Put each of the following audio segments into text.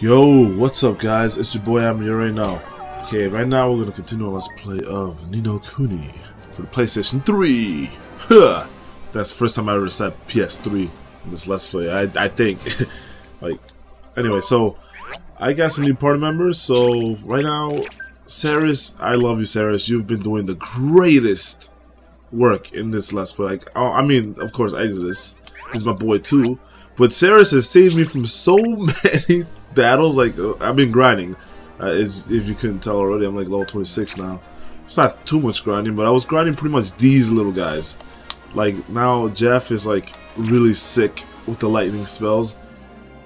Yo, what's up guys? It's your boy I'm here right now. Okay, right now we're gonna continue on let's play of Ni No Kuni for the PlayStation 3. Huh. That's the first time I ever said PS3 in this let's play. I I think. like anyway, so I got some new party members, so right now Saris, I love you Saris. You've been doing the greatest work in this let's play. Like oh, I mean, of course Exodus is my boy too. But Saris has saved me from so many battles. Like uh, I've been grinding. Uh, if you couldn't tell already, I'm like level 26 now. It's not too much grinding, but I was grinding pretty much these little guys. Like now, Jeff is like really sick with the lightning spells,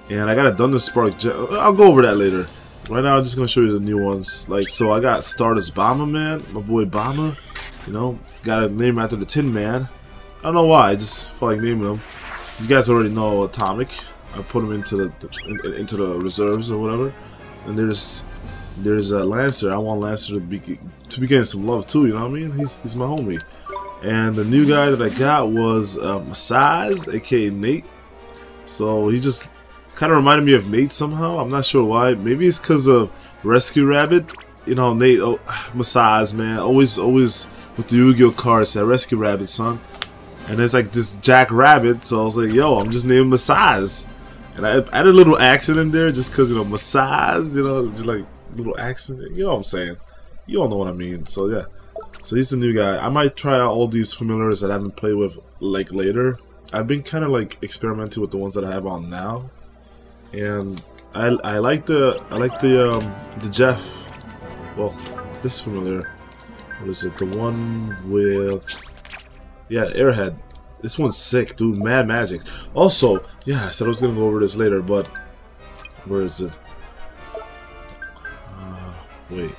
and I got a Thunder Spark. I'll go over that later. Right now, I'm just gonna show you the new ones. Like so, I got Stardust Bomber Man, my boy Bomber. You know, got a name after the Tin Man. I don't know why. I just felt like naming him. You guys already know Atomic. I put him into the, the into the reserves or whatever. And there's there's a Lancer. I want Lancer to be to be getting some love too. You know what I mean? He's he's my homie. And the new guy that I got was um, Size, aka Nate. So he just kind of reminded me of Nate somehow. I'm not sure why. Maybe it's because of Rescue Rabbit. You know, Nate, oh, Massage, man. Always, always with the Yu-Gi-Oh cards, that Rescue Rabbit, son. And it's like this Jack Rabbit, so I was like, yo, I'm just naming Massage. And I added a little accent in there just because, you know, massage, you know, just like little accent. You know what I'm saying? You all know what I mean. So, yeah. So, he's the new guy. I might try out all these familiars that I haven't played with, like, later. I've been kind of, like, experimenting with the ones that I have on now. And I, I like the, I like the, um, the Jeff, well, this familiar. What is it? The one with, yeah, Airhead. This one's sick, dude. Mad magic. Also, yeah, I said I was gonna go over this later, but where is it? Uh, wait.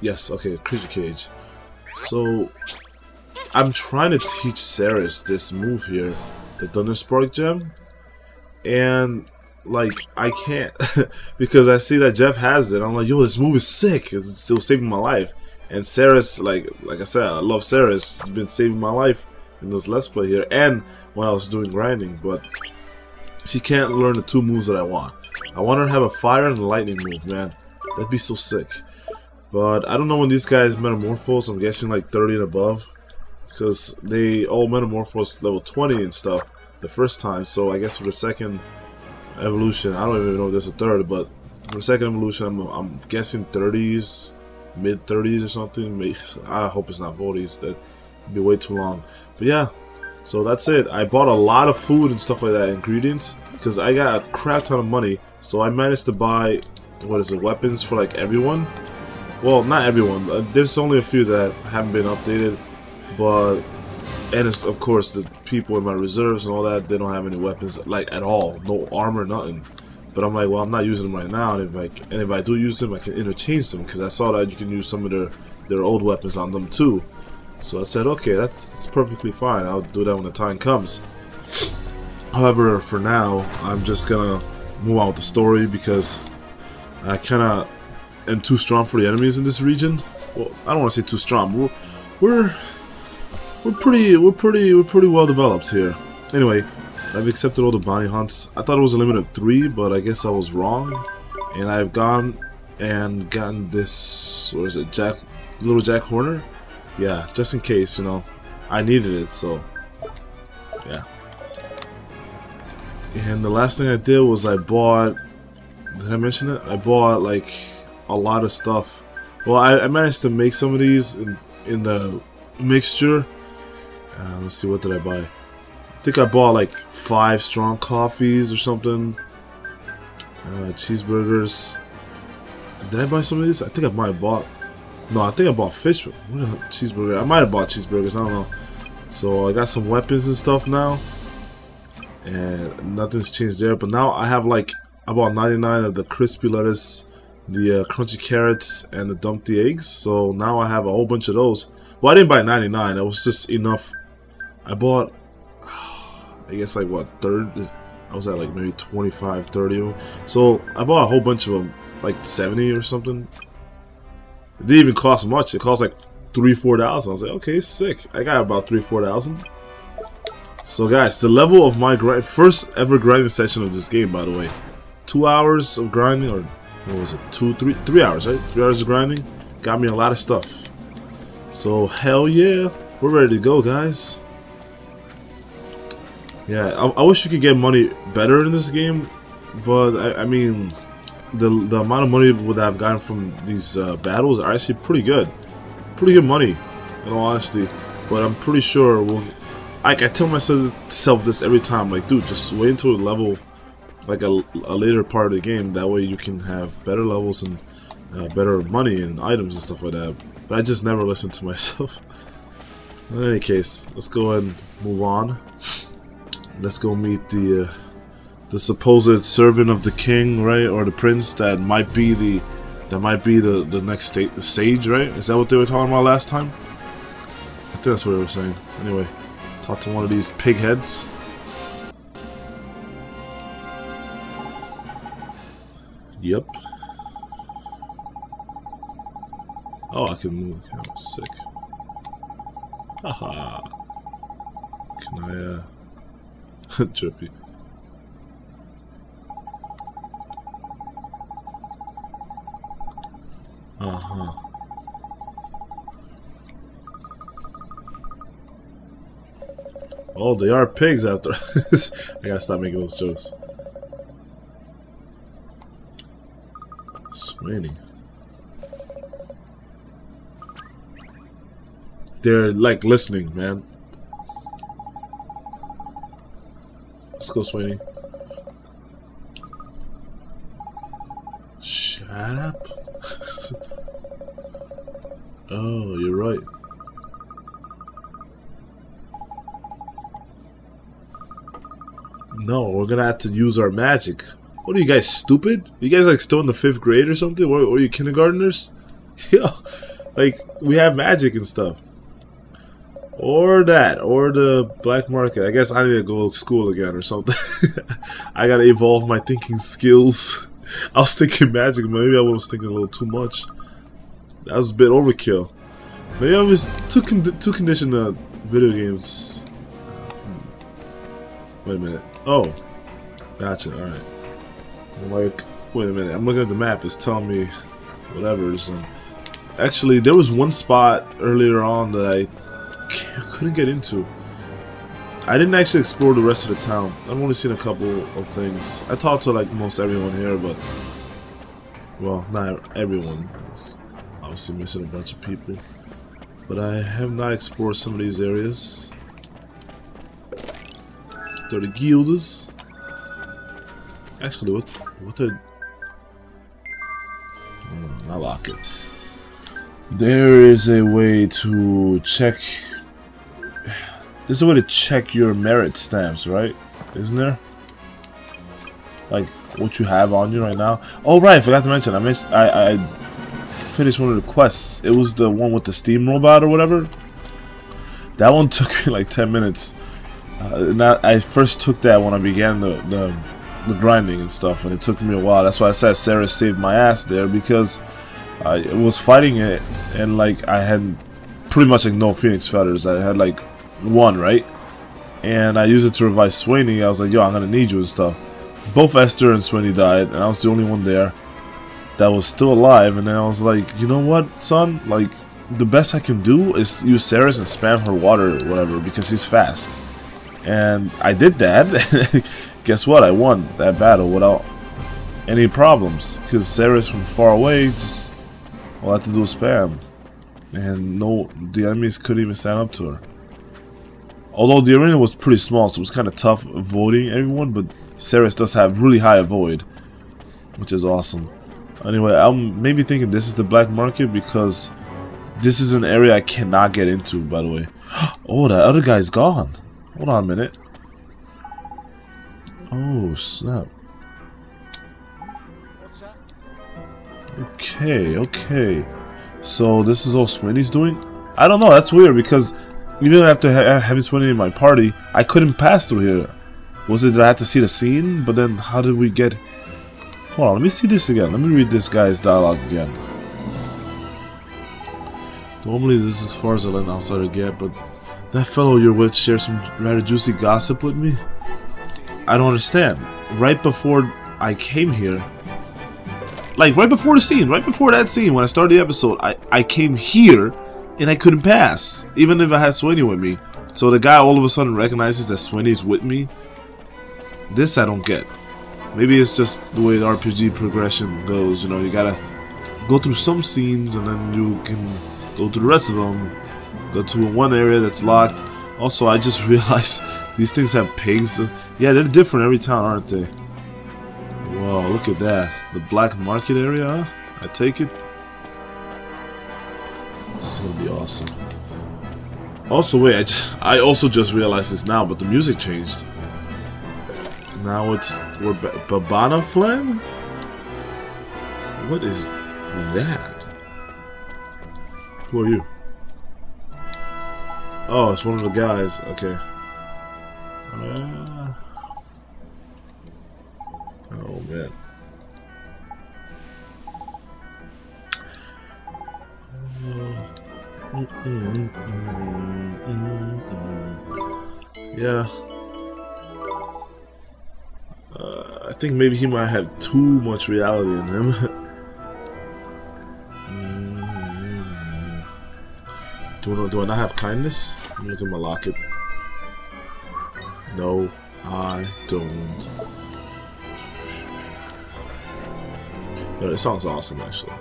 Yes, okay, creature cage. So, I'm trying to teach Saris this move here, the Thunder Spark gem, and like I can't because I see that Jeff has it. I'm like, yo, this move is sick. It's still saving my life. And Saris, like like I said, I love Saris. It's been saving my life in this Let's Play here and when I was doing grinding, but she can't learn the two moves that I want. I want her to have a fire and a lightning move, man. That'd be so sick. But I don't know when these guys metamorphose. I'm guessing like 30 and above. Because they all metamorphose level 20 and stuff the first time. So I guess for the second evolution, I don't even know if there's a third, but for the second evolution, I'm, I'm guessing 30s, mid 30s or something. I hope it's not 40s. That'd be way too long. But yeah, so that's it. I bought a lot of food and stuff like that, ingredients, because I got a crap ton of money. So I managed to buy, what is it, weapons for like everyone. Well, not everyone. There's only a few that haven't been updated, but and it's, of course the people in my reserves and all that they don't have any weapons like at all, no armor, nothing. But I'm like, well, I'm not using them right now, and if I and if I do use them, I can interchange them because I saw that you can use some of their their old weapons on them too. So I said, okay, that's, that's perfectly fine. I'll do that when the time comes. However, for now, I'm just gonna move on with the story because I kind of am too strong for the enemies in this region. Well, I don't want to say too strong. We're we're we're pretty we're pretty we're pretty well developed here. Anyway, I've accepted all the bounty hunts. I thought it was a limit of three, but I guess I was wrong. And I've gone and gotten this. What is it, Jack? Little Jack Horner yeah, just in case, you know, I needed it, so yeah. And the last thing I did was I bought, did I mention it? I bought like a lot of stuff. Well, I, I managed to make some of these in, in the mixture. Uh, let's see, what did I buy? I think I bought like five strong coffees or something. Uh, cheeseburgers. Did I buy some of these? I think I might have bought no, I think I bought fish. Cheeseburger. I might have bought cheeseburgers. I don't know. So I got some weapons and stuff now. And nothing's changed there. But now I have like about 99 of the crispy lettuce, the uh, crunchy carrots, and the dumpty eggs. So now I have a whole bunch of those. Well, I didn't buy 99. It was just enough. I bought, I guess like what, third? I was at like maybe 25, 30 So I bought a whole bunch of them, like 70 or something. It didn't even cost much. It cost like three, four thousand. I was like, okay, sick. I got about three, four thousand. So guys, the level of my grind, first ever grinding session of this game, by the way. two hours of grinding, or what was it? Two, three, three hours, right? Three hours of grinding got me a lot of stuff. So hell yeah, we're ready to go, guys. Yeah, I, I wish you could get money better in this game, but I, I mean, the the amount of money that I've gotten from these uh, battles are actually pretty good, pretty good money, in all honesty. But I'm pretty sure we'll. Like I tell myself this every time, like, dude, just wait until a level, like a, a later part of the game. That way you can have better levels and uh, better money and items and stuff like that. But I just never listen to myself. In any case, let's go ahead and move on. Let's go meet the uh, the supposed servant of the king, right, or the prince that might be the that might be the the next state the sage, right? Is that what they were talking about last time? I think that's what they were saying. Anyway, talk to one of these pig heads. Yep. Oh, I can move the camera. Sick. Haha. Can I, uh... Drippy. Uh-huh. Oh, they are pigs after I gotta stop making those jokes. Sweeney. They're like listening, man. Let's go, Sweeney. We're gonna have to use our magic. What are you guys, stupid? You guys like still in the fifth grade or something? What, are you kindergartners? Yo, like, we have magic and stuff. Or that, or the black market. I guess I need to go to school again or something. I gotta evolve my thinking skills. I was thinking magic, maybe I was thinking a little too much. That was a bit overkill. Maybe I was too con too conditioned to video games. Hmm. Wait a minute. Oh, gotcha. All right. I'm like, wait a minute. I'm looking at the map. It's telling me whatever's. whatever. Um, actually, there was one spot earlier on that I couldn't get into. I didn't actually explore the rest of the town. I've only seen a couple of things. I talked to like most everyone here, but well, not everyone. obviously missing a bunch of people. But I have not explored some of these areas. They're the guilds. Actually, what what are? Hmm, I lock it. There is a way to check this is a way to check your merit stamps, right? Isn't there? Like what you have on you right now. Oh right, I forgot to mention. I mentioned I, I finished one of the quests. It was the one with the steam robot or whatever. That one took me like 10 minutes. Uh, and I, I first took that when I began the, the the grinding and stuff, and it took me a while. That's why I said Sarah saved my ass there because I was fighting it, and like I had pretty much like no Phoenix feathers. I had like one, right? And I used it to revive Sweeney. I was like, yo, I'm gonna need you and stuff. Both Esther and Sweeney died, and I was the only one there that was still alive. And then I was like, you know what, son? Like, the best I can do is use Ceres and spam her water whatever because she's fast. And I did that. Guess what? I won that battle without any problems because Ceres from far away just all I had to do was spam. And no, the enemies couldn't even stand up to her. Although the arena was pretty small, so it was kind of tough avoiding everyone, but Ceres does have really high avoid, which is awesome. Anyway, I'm maybe thinking this is the black market because this is an area I cannot get into, by the way. Oh, that other guy's gone. Hold on a minute. Oh, snap. Okay, okay. So this is all Sweeney's doing? I don't know, that's weird because even after ha having Sweeney in my party, I couldn't pass through here. Was it that I had to see the scene? But then how did we get... Hold on, let me see this again. Let me read this guy's dialogue again. Normally this is as far as I let an outsider get, but that fellow you're with shares some rather juicy gossip with me? I don't understand. Right before I came here. Like right before the scene, right before that scene, when I started the episode, I, I came here and I couldn't pass, even if I had Swinny with me. So the guy all of a sudden recognizes that Swinny's with me. This I don't get. Maybe it's just the way the RPG progression goes, you know, you gotta go through some scenes and then you can go through the rest of them. To one area that's locked. Also, I just realized these things have pigs. Yeah, they're different every town, aren't they? Whoa, look at that. The black market area? I take it. This is gonna be awesome. Also, wait, I, just, I also just realized this now, but the music changed. Now it's we're Babana Flan? What is that? Who are you? Oh, it's one of the guys. Okay. Uh, oh man. yeah. Uh, I think maybe he might have too much reality in him. do, I, do I not have kindness? Me look at my locket. No, I don't. Yo, this sounds awesome, actually.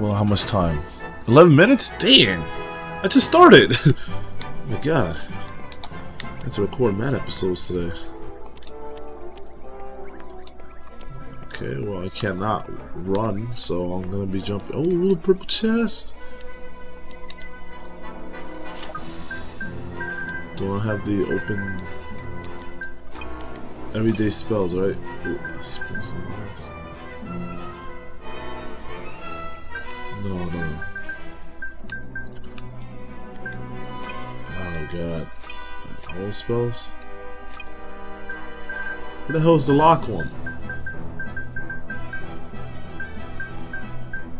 Well, how much time? 11 minutes? Dang! I just started! oh my god. I have to record mad episodes today. Okay, well, I cannot run, so I'm gonna be jumping. Oh, the purple chest! Do I have the open everyday spells, right? Ooh, no, no. Oh god. All spells? Where the hell is the lock one?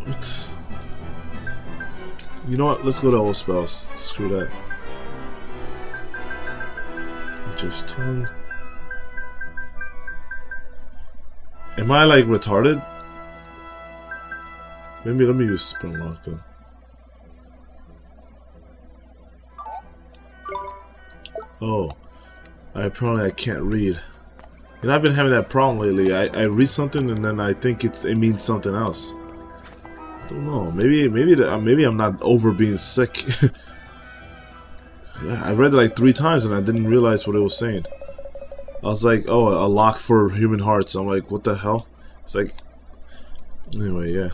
What? You know what? Let's go to all spells. Screw that. Just tongue. Am I like retarded? Maybe let me use spring lock then. Oh, I apparently I can't read. And I've been having that problem lately. I, I read something and then I think it, it means something else. I don't know. Maybe maybe the, maybe I'm not over being sick. I read it like three times and I didn't realize what it was saying. I was like, oh, a lock for human hearts. I'm like, what the hell? It's like, anyway, yeah.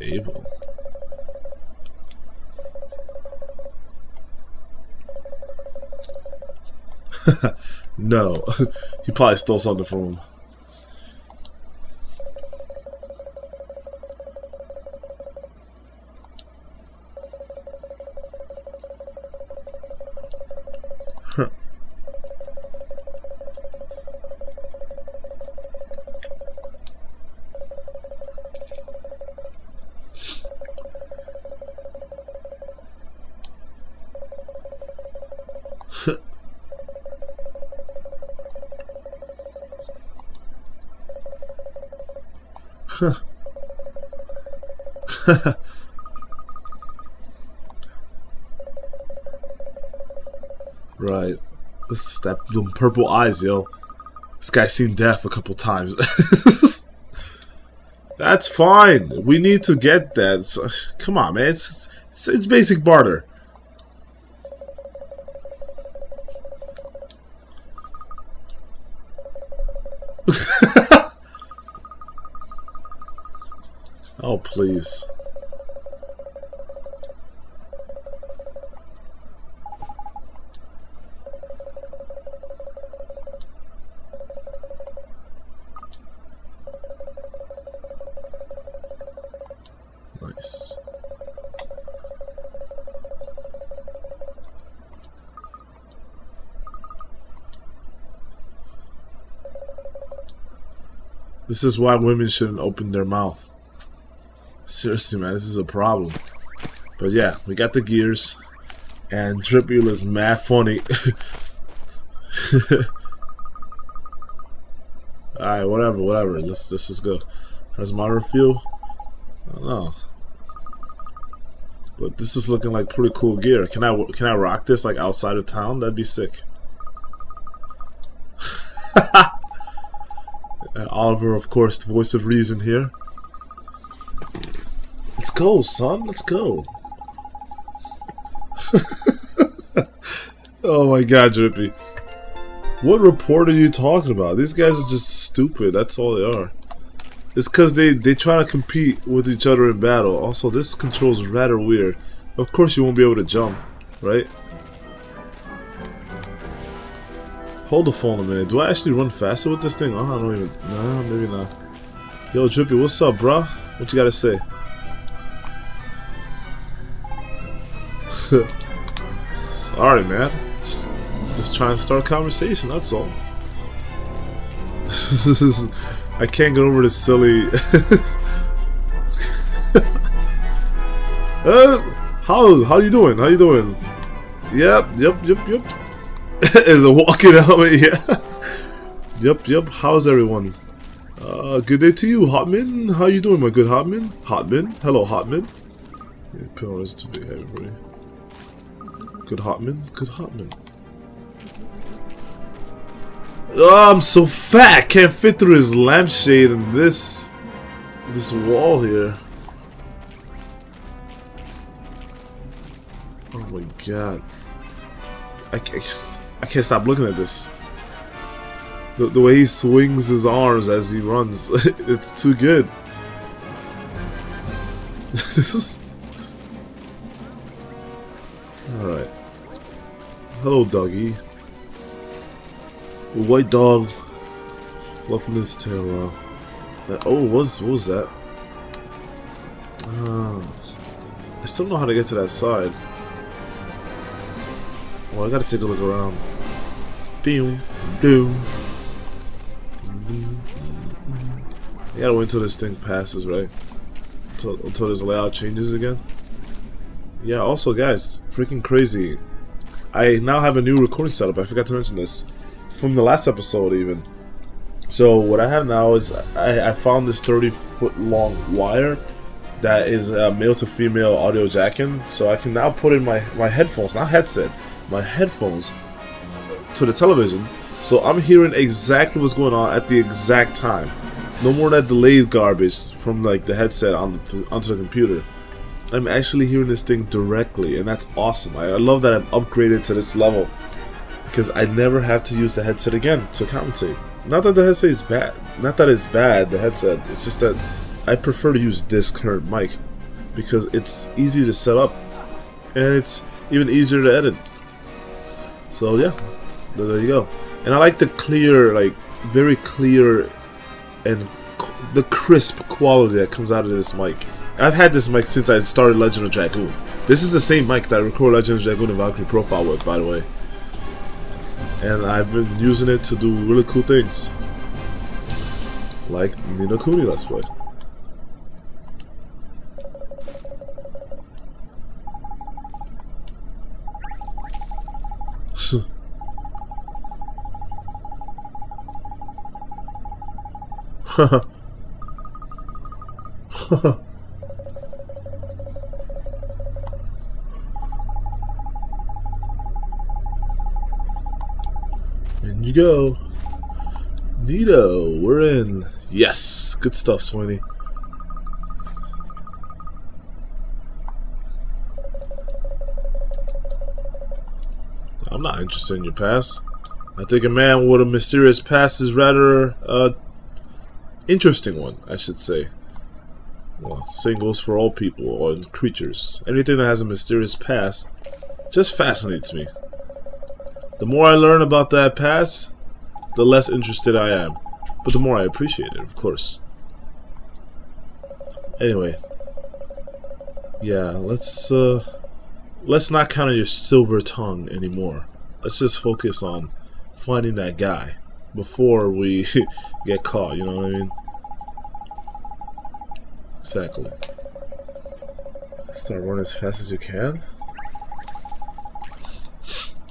Able. no, he probably stole something from him. That them purple eyes, yo. This guy's seen death a couple times. That's fine. We need to get that. So, uh, come on, man. It's, it's, it's basic barter. oh, please. This is why women shouldn't open their mouth. Seriously, man, this is a problem. But yeah, we got the gears. And Drippy looks mad funny. Alright, whatever, whatever. Let's, let's just go. How's my feel? I don't know. But this is looking like pretty cool gear. Can I can I rock this like outside of town? That'd be sick. Oliver, of course, the voice of reason here. Let's go, son. Let's go. oh my god, Drippy. What report are you talking about? These guys are just stupid. That's all they are. It's because they, they try to compete with each other in battle. Also, this control is rather weird. Of course you won't be able to jump, right? Hold the phone a minute. Do I actually run faster with this thing? Oh, I don't even... Nah, maybe not. Yo, Drippy, what's up, bro? What you gotta say? Sorry, man. Just, just trying to start a conversation, that's all. I can't get over this silly... uh, how, how you doing? How you doing? Yep, yep, yep, yep. A walking helmet, yeah. yep, yep. How's everyone? Uh, good day to you, Hotman. How you doing, my good Hotman? Hotman? Hello, Hotman. Yeah, pillow is too big heavy for you. Good Hotman. Good Hotman. Oh, I'm so fat. Can't fit through his lampshade and this this wall here. Oh my god. I can't, I can't stop looking at this. The, the way he swings his arms as he runs, it's too good. Alright. Hello, doggy. A white dog fluffing his tail uh, oh, what was, what was that? Uh, I still don't know how to get to that side. Well, I gotta take a look around. Doom. I gotta wait until this thing passes, right? Until, until this layout changes again. Yeah, also, guys, freaking crazy. I now have a new recording setup. I forgot to mention this from the last episode even. So what I have now is I, I found this 30 foot long wire that is a male to female audio jacking. So I can now put in my, my headphones, not headset, my headphones to the television. So I'm hearing exactly what's going on at the exact time. No more that delayed garbage from like the headset on the, onto the computer. I'm actually hearing this thing directly, and that's awesome. I, I love that I've upgraded to this level because I never have to use the headset again to commentate. Not that the headset is bad, not that it's bad, the headset, it's just that I prefer to use this current mic because it's easy to set up and it's even easier to edit. So yeah, there you go. And I like the clear, like very clear and the crisp quality that comes out of this mic. I've had this mic since I started Legend of Dragoon. This is the same mic that I record Legend of Dragoon and Valkyrie Profile with, by the way and I've been using it to do really cool things like Ni No Kuni Let's Play. you go. Neato, we're in. Yes, good stuff, Sweeney. I'm not interested in your past. I think a man with a mysterious past is rather uh, interesting one, I should say. Well, same goes for all people or creatures. Anything that has a mysterious past just fascinates me. The more I learn about that past, the less interested I am. But the more I appreciate it, of course. Anyway. Yeah, let's, uh... Let's not count on your silver tongue anymore. Let's just focus on finding that guy before we get caught, you know what I mean? Exactly. Start running as fast as you can.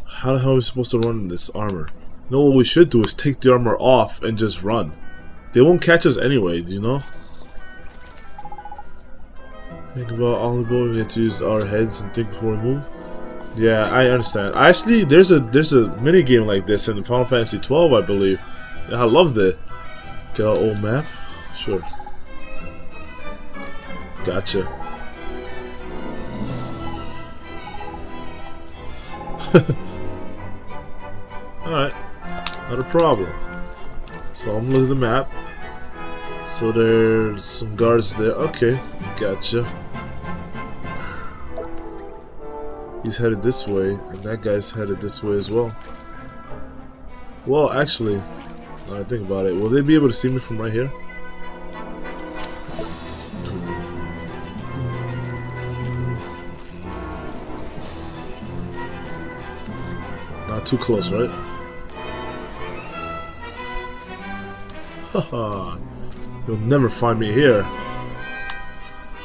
How the hell are we supposed to run in this armor? You know what we should do is take the armor off and just run. They won't catch us anyway, you know? Think about all the we have to use our heads and think before we move. Yeah, I understand. Actually, there's a there's a mini game like this in Final Fantasy 12, I believe. Yeah, I love the our old map. Sure. Gotcha. Alright. Not a problem. So I'm looking at the map. So there's some guards there. Okay. Gotcha. He's headed this way, and that guy's headed this way as well. Well, actually, I think about it, will they be able to see me from right here? Not too close, right? Haha, you'll never find me here.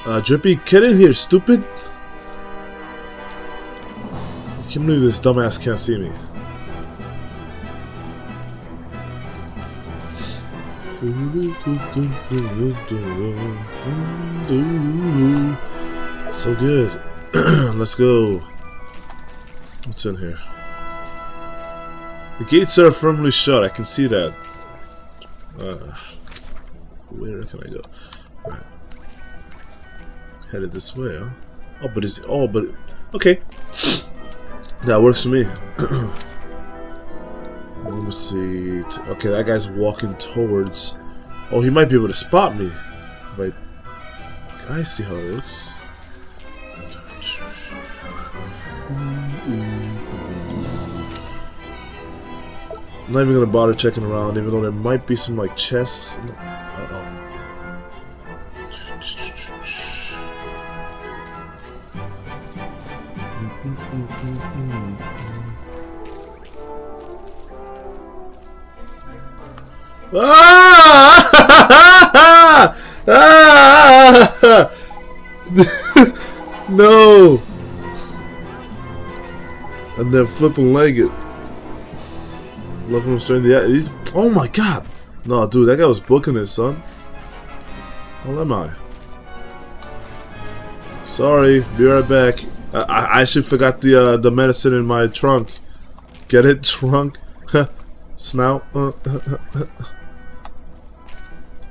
Uh, Drippy, get in here, stupid! Can't believe this dumbass can't see me. So good. Let's go. What's in here? The gates are firmly shut. I can see that. Uh, where can I go? Right. Headed this way, huh? Oh, but is oh, but okay. That works for me. Let me see. Okay, that guy's walking towards. Oh, he might be able to spot me. But I see how it works. I'm not even gonna bother checking around, even though there might be some like chests. Ah! ah! no! And then flipping legged. Love him straight in the eye. He's, oh my god! No, dude, that guy was booking it, son. How am I? Sorry, be right back. I, I actually forgot the uh, the medicine in my trunk. Get it, trunk? Snout?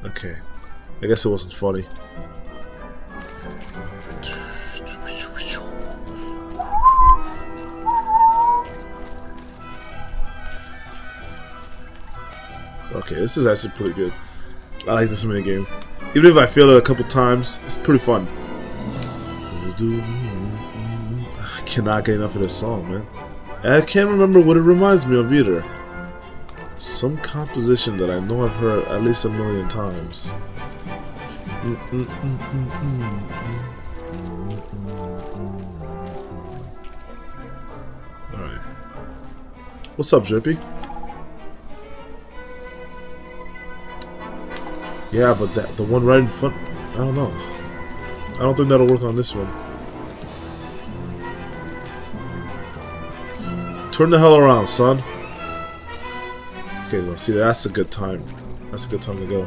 Okay. I guess it wasn't funny. Okay, this is actually pretty good. I like this mini game. Even if I fail it a couple times, it's pretty fun. I cannot get enough of this song, man. I can't remember what it reminds me of either. Some composition that I know I've heard at least a million times. Alright. What's up, Drippy? Yeah, but that the one right in front, I don't know. I don't think that'll work on this one. Turn the hell around, son. Okay, well, see, that's a good time. That's a good time to go.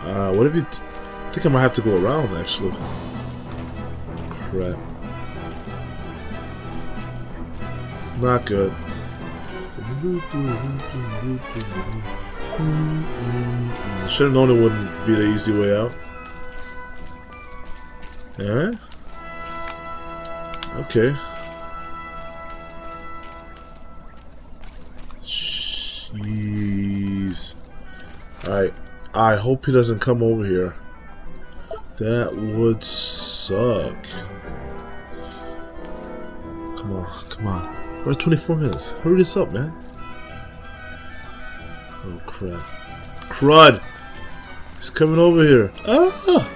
Uh, what if you... I think I might have to go around, actually. Crap. Not good. Should have known it wouldn't be the easy way out. Yeah? Okay. I hope he doesn't come over here. That would suck. Come on, come on. We're at 24 minutes. Hurry this up, man. Oh, crap. Crud! He's coming over here. Ah!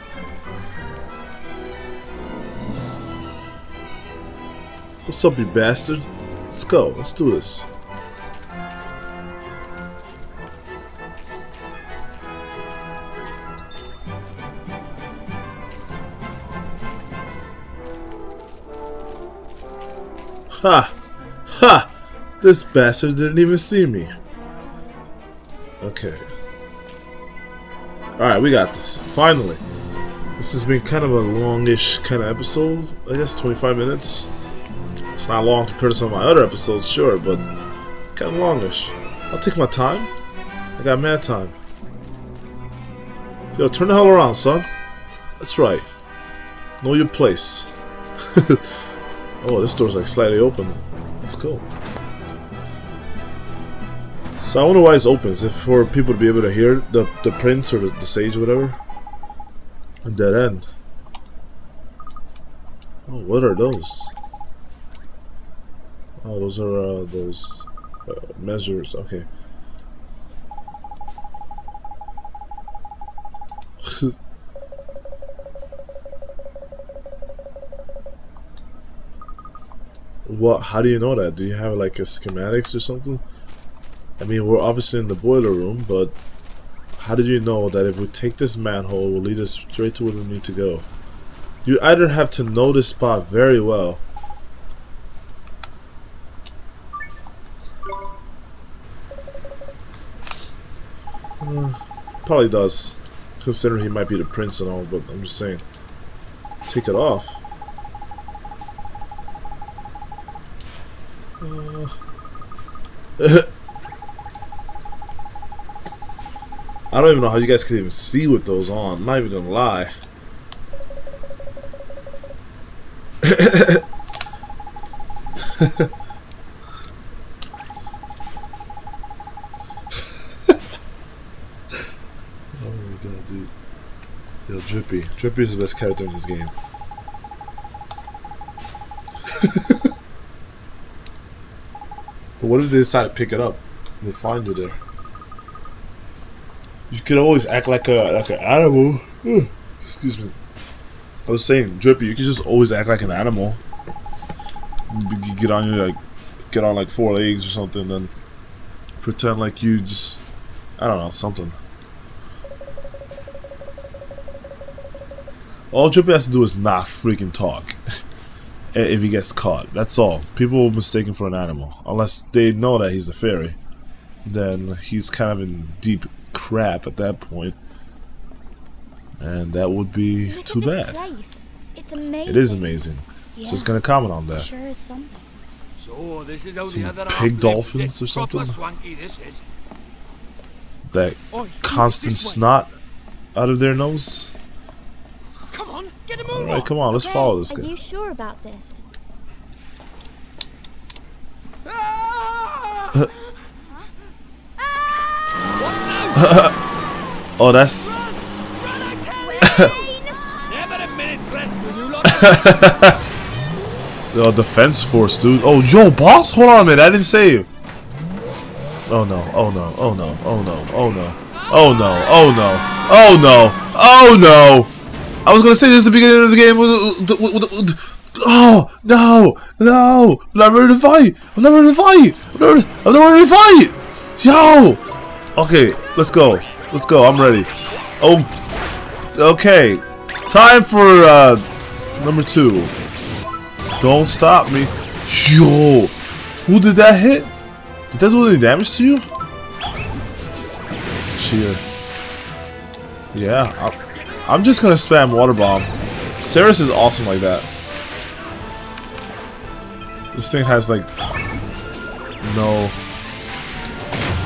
What's up, you bastard? Let's go. Let's do this. Ha! Ha! This bastard didn't even see me. Okay. Alright, we got this. Finally. This has been kind of a longish kind of episode. I guess 25 minutes. It's not long compared to some of my other episodes, sure, but kind of longish. I'll take my time. I got mad time. Yo, turn the hell around, son. That's right. Know your place. oh, this door's like slightly open. Let's go. So I wonder why it's open. Is it for people to be able to hear the, the prince or the, the sage or whatever? A dead end. Oh, what are those? Oh, those are uh, those uh, measures. Okay. What? How do you know that? Do you have like a schematics or something? I mean, we're obviously in the boiler room, but how did you know that if we take this manhole, will lead us straight to where we need to go? You either have to know this spot very well. Uh, probably does, considering he might be the prince and all, but I'm just saying. Take it off. Uh, I don't even know how you guys can even see with those on. I'm not even gonna lie. oh my god, dude. Yo, Drippy. Drippy is the best character in this game. but what if they decide to pick it up? They find you there. You could always act like a like an animal. Excuse me. I was saying, Drippy, you could just always act like an animal. You get on your like, get on like four legs or something, then pretend like you just, I don't know, something. All Drippy has to do is not freaking talk. if he gets caught, that's all. People will mistake him for an animal, unless they know that he's a fairy. Then he's kind of in deep crap at that point. And that would be Look too bad. Place. It's amazing. It is amazing. Yeah, So it's gonna comment on that. Sure is something. So this is how Some other pig dolphins or something? Swanky this is. That Oi, constant this snot out of their nose. Come on, get a move Alright, come on, let's Okay, follow this guy. Are you sure about this? Ah! You lot. the defense force, dude. Oh, yo, boss, hold on minute. I didn't save. Oh no! Oh no! Oh no! Oh no! Oh no! Oh no! Oh no! Oh no! Oh no! I was gonna say this is the beginning of the game. Oh no! No! I'm not ready to fight. I'm not ready to fight. I'm not ready to fight. Yo! Okay, let's go. Let's go. I'm ready. Oh. Okay. Time for uh number two. Don't stop me. Yo! Who did that hit? Did that do any damage to you? Cheer. Yeah, I, I'm just gonna spam water bomb. Ceres is awesome like that. This thing has like no.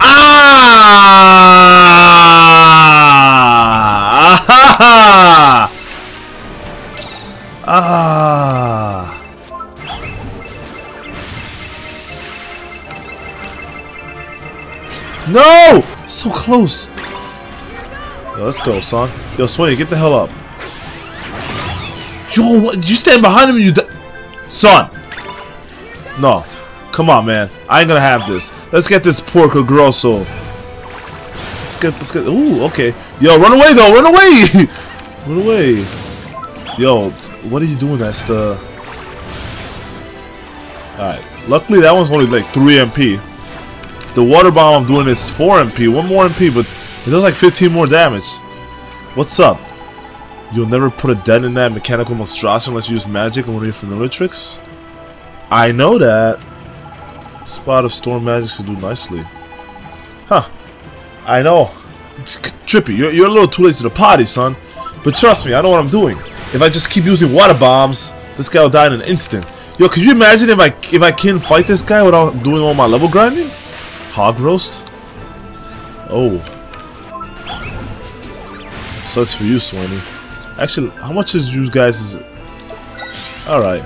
Ah! Ah! No! So close. Yo, let's go, son. Yo, Sway, get the hell up. Yo, what? You stand behind him you Son! No. Come on, man. I ain't gonna have this. Let's get this porco grosso. Let's get, let's get, ooh, okay. Yo, run away, though, run away! run away. Yo, what are you doing? That's the... Alright. Luckily, that one's only like 3 MP. The water bomb I'm doing is 4 MP. One more MP, but it does like 15 more damage. What's up? You'll never put a dent in that mechanical monstrosity unless you use magic and one of your familiar tricks? I know that. Spot of storm magic should do nicely. Huh. I know. Drippy, you're, you're a little too late to the party, son. But trust me, I know what I'm doing. If I just keep using water bombs, this guy will die in an instant. Yo, could you imagine if I if I can fight this guy without doing all my level grinding? Hog roast? Oh. Sucks for you, Swaney. Actually, how much is you guys? Alright.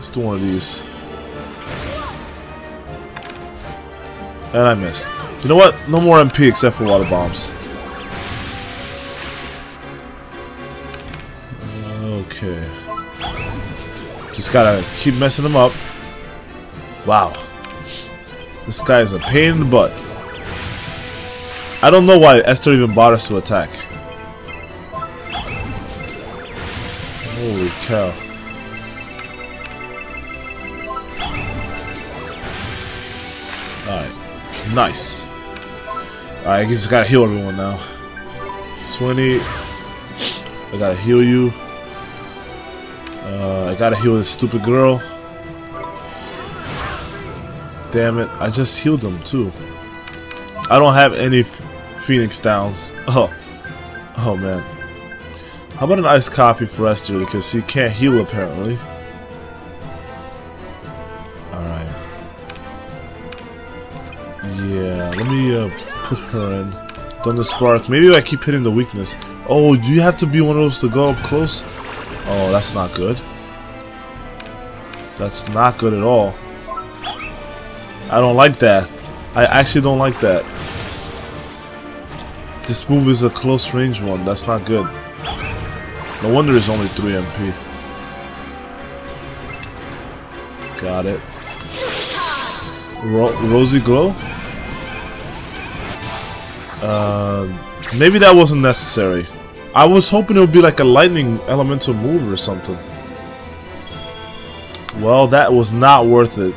Let's do one of these. And I missed. You know what? No more MP except for water bombs. Okay. Just gotta keep messing them up. Wow. This guy is a pain in the butt. I don't know why Esther even bothers to attack. Holy cow. Nice. Alright, I just gotta heal everyone now. Swinny. I gotta heal you. Uh, I gotta heal this stupid girl. Damn it, I just healed them too. I don't have any Phoenix downs. Oh, oh man. How about an iced coffee for Esther because she can't heal apparently. Put her in. Thunder Spark. Maybe I keep hitting the weakness. Oh, do you have to be one of those to go up close? Oh, that's not good. That's not good at all. I don't like that. I actually don't like that. This move is a close range one. That's not good. No wonder it's only 3 MP. Got it. Ro Rosy Glow? Uh, maybe that wasn't necessary. I was hoping it would be like a lightning elemental move or something. Well, that was not worth it.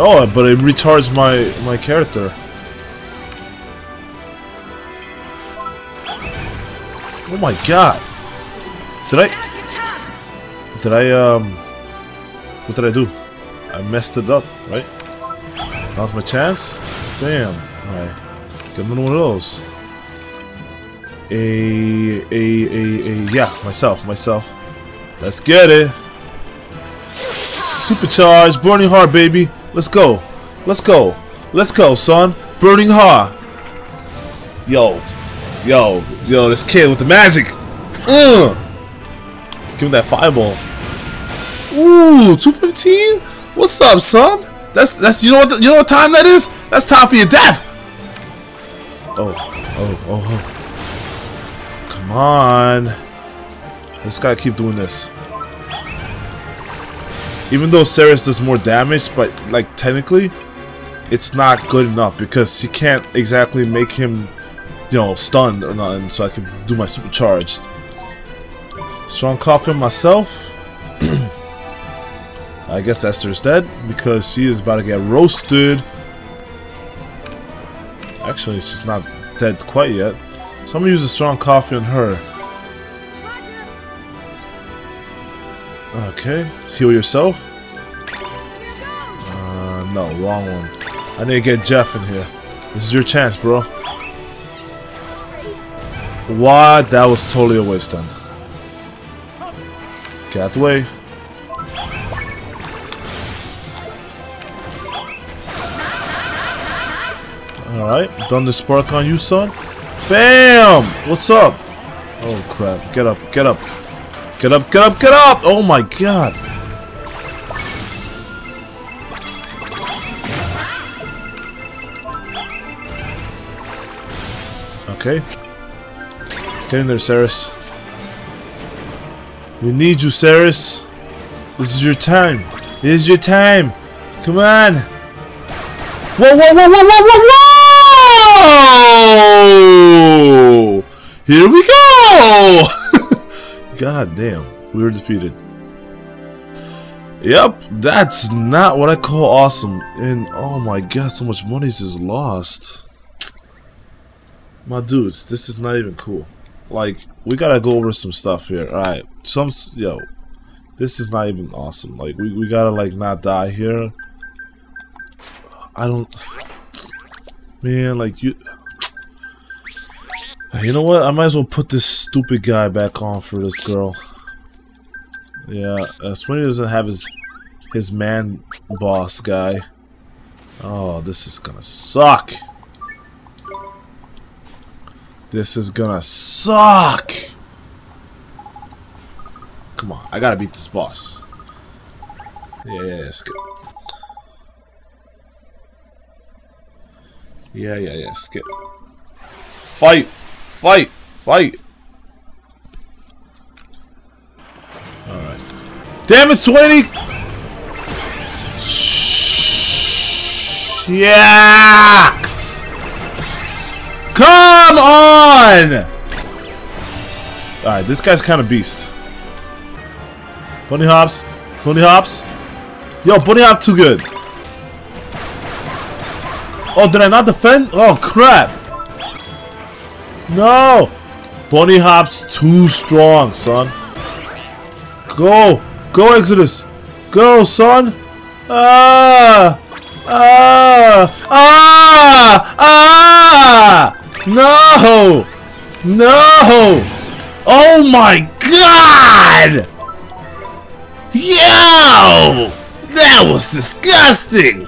Oh, but it retards my my character. Oh my god! Did I? Did I um? What did I do? I messed it up, right? Now's my chance. Damn! Alright, get another one of those. A a a a yeah, myself, myself. Let's get it. Supercharged, burning heart, baby. Let's go. Let's go. Let's go, son. Burning heart. Yo. Yo. Yo, this kid with the magic. Uh. Give him that fireball. Ooh, 215? What's up, son? That's that's you know what the, you know what time that is? That's time for your death. Oh, oh, oh, oh. Come on. Let's gotta keep doing this. Even though Ceres does more damage, but like technically, it's not good enough because she can't exactly make him, you know, stunned or nothing. So I can do my supercharged. Strong coffin myself. I guess Esther's dead because she is about to get roasted. Actually, she's not dead quite yet. So I'm gonna use a strong coffee on her. Okay, heal yourself. Uh, no, wrong one. I need to get Jeff in here. This is your chance, bro. What? That was totally a waste then. Get out the way. Alright, done the spark on you, son. BAM! What's up? Oh crap, get up, get up. Get up, get up, get up! Oh my god! Okay. Get in there, Ceres. We need you, Ceres. This is your time. This is your time. Come on. Whoa, whoa, whoa, whoa, whoa, whoa, whoa! Here we go! God damn, we were defeated. Yep, that's not what I call awesome. And oh my god, so much money is lost. My dudes, this is not even cool. Like, we gotta go over some stuff here. Alright, some, yo. This is not even awesome. Like, we, we gotta, like, not die here. I don't... Man, like, you... You know what? I might as well put this stupid guy back on for this girl. Yeah, uh, doesn't have his his man boss guy. Oh, this is gonna suck. This is gonna suck. Come on, I gotta beat this boss. Yeah, yeah, yeah, Yeah, yeah, yeah, skip. Fight! Fight! Fight! Alright. Damn it, 20! Yaks! Come on! Alright, this guy's kind of beast. Bunny hops. Bunny hops. Yo, bunny hop too good. Oh, did I not defend? Oh, crap. No. Bunny hops too strong, son. Go. Go, Exodus. Go, son. Ah. Ah. Ah. Ah. No. No. Oh, my God. Yo! That was disgusting!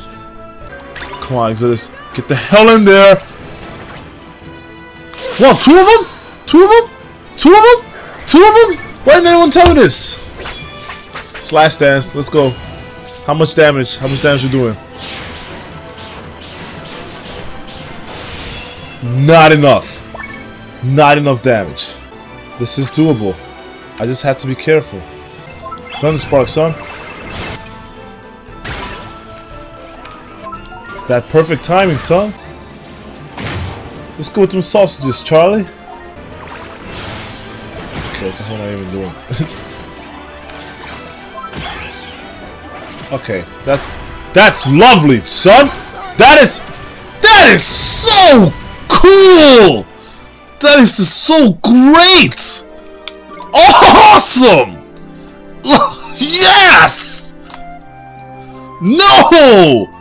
Come on, Exodus. Get the hell in there! What, two of them? Two of them? Two of them? Two of them? Why didn't anyone tell me this? Slash dance, let's go. How much damage? How much damage you doing? Not enough. Not enough damage. This is doable. I just have to be careful. Thunder Spark, son. That perfect timing, son. Let's go with them sausages, Charlie. What the hell am I even doing? okay, that's that's lovely, son. That is that is so cool. That is so great. Awesome. yes. No.